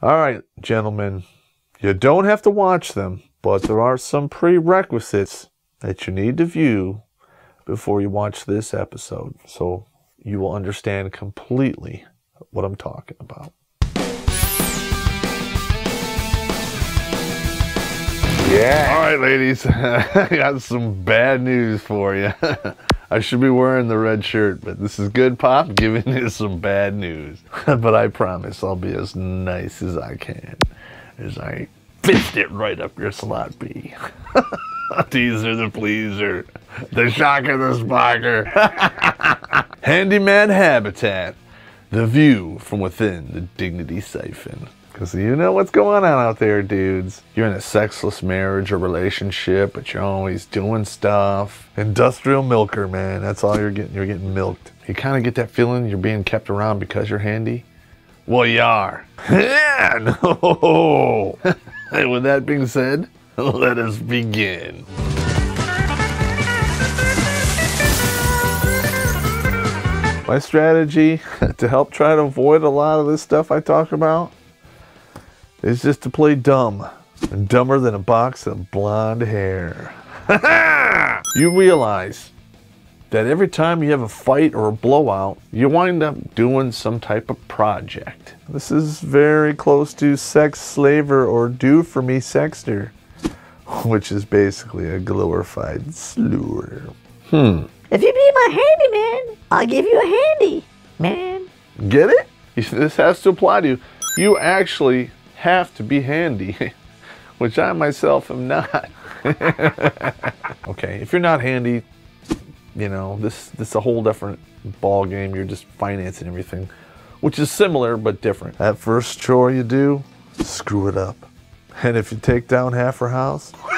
All right, gentlemen, you don't have to watch them, but there are some prerequisites that you need to view before you watch this episode. So you will understand completely what I'm talking about. Yeah. All right, ladies, I got some bad news for you. I should be wearing the red shirt, but this is good Popp giving you some bad news. but I promise I'll be as nice as I can as I fist it right up your slot B. Teaser the pleaser, the shocker the sparker. Handyman Habitat, the view from within the Dignity Siphon. Because you know what's going on out there, dudes. You're in a sexless marriage or relationship, but you're always doing stuff. Industrial milker, man. That's all you're getting. You're getting milked. You kind of get that feeling you're being kept around because you're handy. Well, you are. yeah, no. With that being said, let us begin. My strategy to help try to avoid a lot of this stuff I talk about is just to play dumb. And dumber than a box of blonde hair. you realize that every time you have a fight or a blowout, you wind up doing some type of project. This is very close to sex slaver or do for me sexter, which is basically a glorified slur. Hmm. If you be my handyman, I'll give you a handy, man. Get it? This has to apply to you. You actually have to be handy, which I myself am not. okay, if you're not handy, you know, this this is a whole different ball game. You're just financing everything, which is similar but different. That first chore you do, screw it up. And if you take down half her house,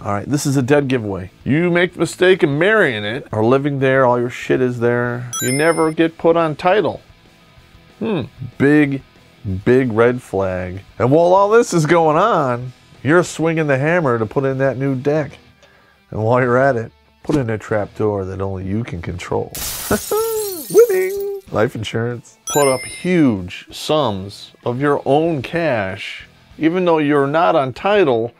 all right, this is a dead giveaway. You make the mistake of marrying it or living there, all your shit is there. You never get put on title. Hmm, big, big red flag. And while all this is going on, you're swinging the hammer to put in that new deck. And while you're at it, put in a trap door that only you can control. Winning! Life insurance. Put up huge sums of your own cash, even though you're not on title,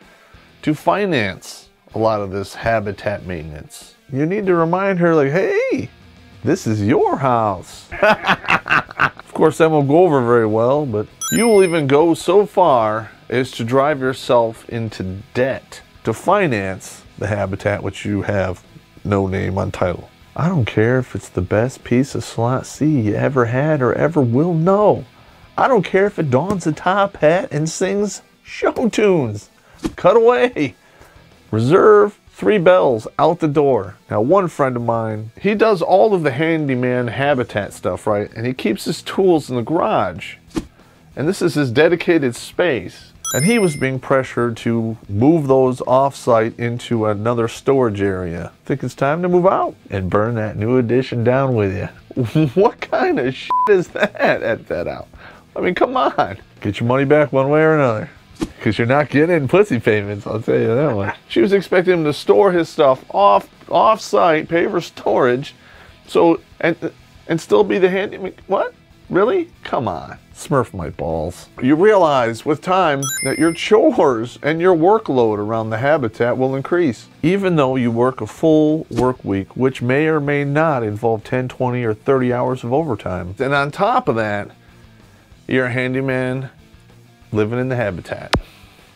to finance a lot of this habitat maintenance. You need to remind her, like, hey, this is your house. course, that won't go over very well, but you will even go so far as to drive yourself into debt to finance the habitat which you have no name on title. I don't care if it's the best piece of slot C you ever had or ever will know. I don't care if it dons a top hat and sings show tunes. Cut away. Reserve three bells out the door. Now, one friend of mine, he does all of the handyman habitat stuff, right? And he keeps his tools in the garage. And this is his dedicated space. And he was being pressured to move those off-site into another storage area. Think it's time to move out and burn that new addition down with you. what kind of shit is that at that out? I mean, come on. Get your money back one way or another. Because you're not getting pussy payments, I'll tell you that much. She was expecting him to store his stuff off off-site, pay for storage, so and and still be the handy. What? Really? Come on. Smurf my balls. You realize with time that your chores and your workload around the habitat will increase. Even though you work a full work week, which may or may not involve 10, 20, or 30 hours of overtime. And on top of that, you're a handyman living in the habitat.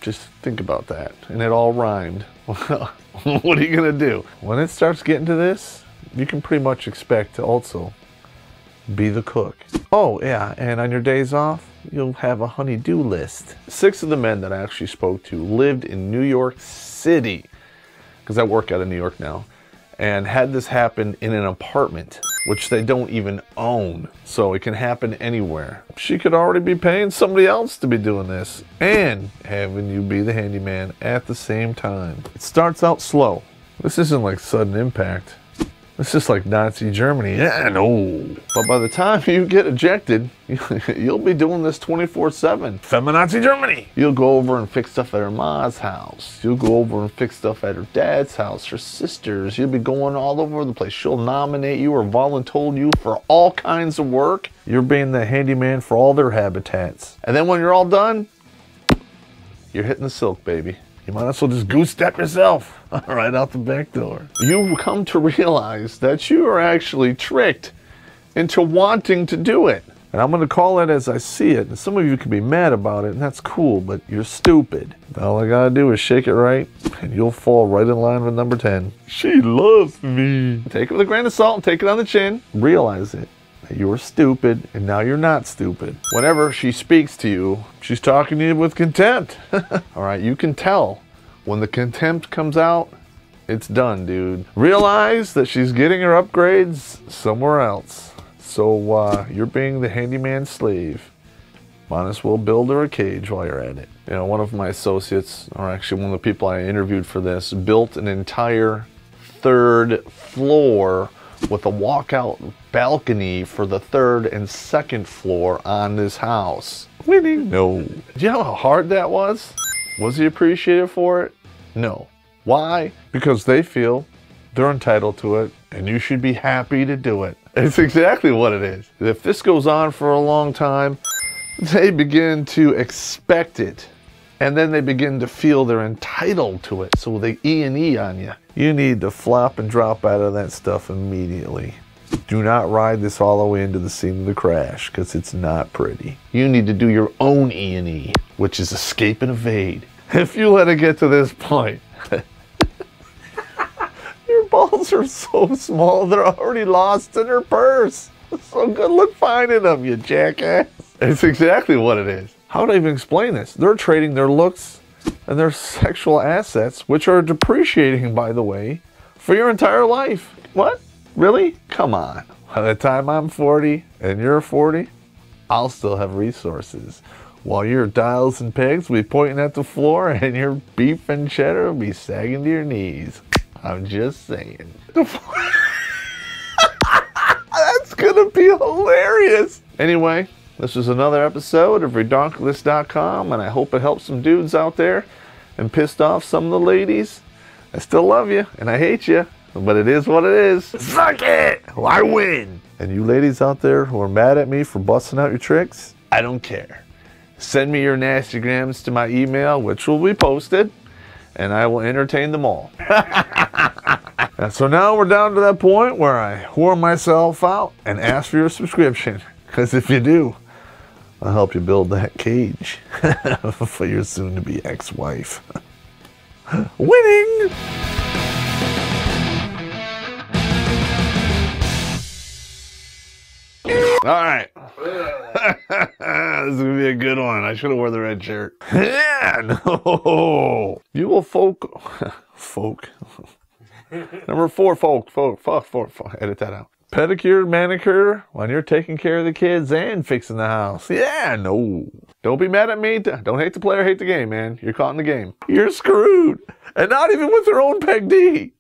Just think about that. And it all rhymed. what are you to do? When it starts getting to this, you can pretty much expect to also be the cook. Oh, yeah, and on your days off, you'll have a honey-do list. Six of the men that I actually spoke to lived in New York City, because I work out of New York now, and had this happen in an apartment, which they don't even own. So it can happen anywhere. She could already be paying somebody else to be doing this, and having you be the handyman at the same time. It starts out slow. This isn't like sudden impact. It's just like Nazi Germany. Yeah, no. But by the time you get ejected, you'll be doing this 24-7. Feminazi Germany. You'll go over and fix stuff at her mom's house. You'll go over and fix stuff at her dad's house, her sister's. You'll be going all over the place. She'll nominate you or volunteer you for all kinds of work. You're being the handyman for all their habitats. And then when you're all done, you're hitting the silk, baby. You might as well just goose step yourself right out the back door. You come to realize that you are actually tricked into wanting to do it. And I'm going to call it as I see it. And some of you can be mad about it, and that's cool, but you're stupid. All I got to do is shake it right, and you'll fall right in line with number 10. She loves me. Take it with a grain of salt and take it on the chin. Realize it. That You were stupid, and now you're not stupid. Whenever she speaks to you, she's talking to you with contempt. All right, you can tell when the contempt comes out, it's done, dude. Realize that she's getting her upgrades somewhere else. So uh, you're being the handyman slave. Might as well build her a cage while you're at it. You know, one of my associates, or actually one of the people I interviewed for this, built an entire third floor with a walkout balcony for the third and second floor on this house. Winning? No. Do you know how hard that was? Was he appreciated for it? No. Why? Because they feel they're entitled to it and you should be happy to do it. It's exactly what it is. If this goes on for a long time, they begin to expect it and then they begin to feel they're entitled to it. So they E and E on you. You need to flop and drop out of that stuff immediately. Do not ride this all the way into the scene of the crash because it's not pretty. You need to do your own E and E, which is escape and evade. If you let it get to this point, your balls are so small they're already lost in her purse. So good luck finding them, you jackass. It's exactly what it is. How do I even explain this? They're trading their looks and their sexual assets, which are depreciating, by the way, for your entire life. What? Really? Come on. By the time I'm 40 and you're 40, I'll still have resources. While your dials and pegs will be pointing at the floor and your beef and cheddar will be sagging to your knees. I'm just saying. That's gonna be hilarious. Anyway, this was another episode of Redonkulas.com, and I hope it helps some dudes out there and pissed off some of the ladies. I still love you, and I hate you, but it is what it is. Suck it! I win! And you ladies out there who are mad at me for busting out your tricks, I don't care. Send me your nasty grams to my email, which will be posted, and I will entertain them all. And so now we're down to that point where I whore myself out and ask for your subscription. Because if you do, I'll help you build that cage for your soon to be ex wife. Winning! All right. this is to be a good one. I should have wore the red shirt. Yeah, no. You will folk. folk. Number four, folk, folk, folk, folk, folk. Edit that out. Pedicure, manicure when you're taking care of the kids and fixing the house. Yeah, no. Don't be mad at me. Don't hate the player, hate the game, man. You're caught in the game. You're screwed. And not even with your own Peg D.